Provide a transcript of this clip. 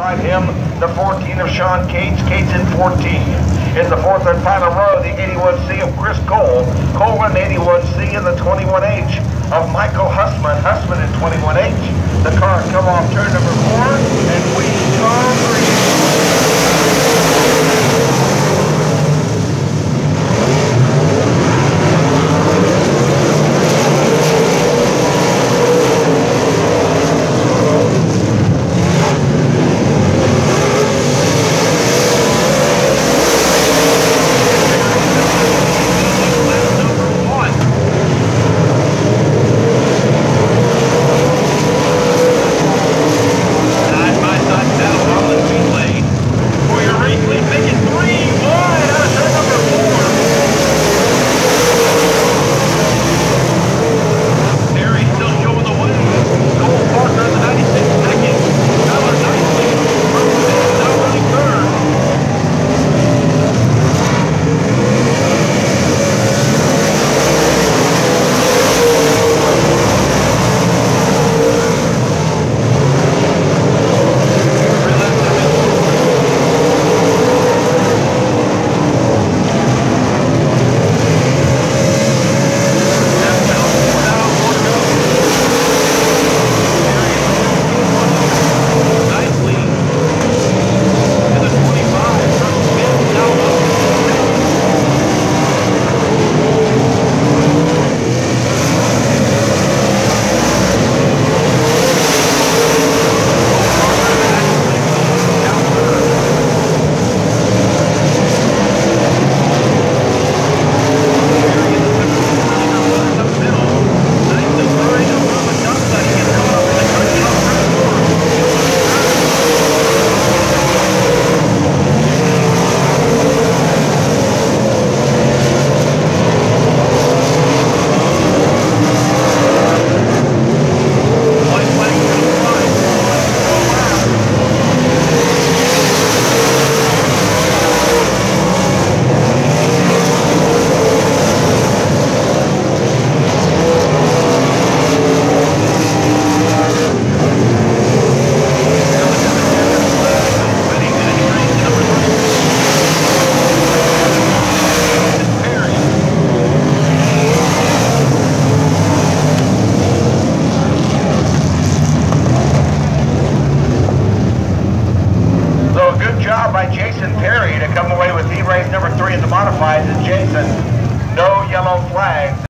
Beside him, the 14 of Sean Cates. Cates in 14. In the fourth and final row, the 81C of Chris Cole. Cole in 81C in the 21H of Michael Hussman. Hussman in 21H. The car come off turn number four and Jason Perry to come away with heat race number three in the modifieds. And Jason, no yellow flags.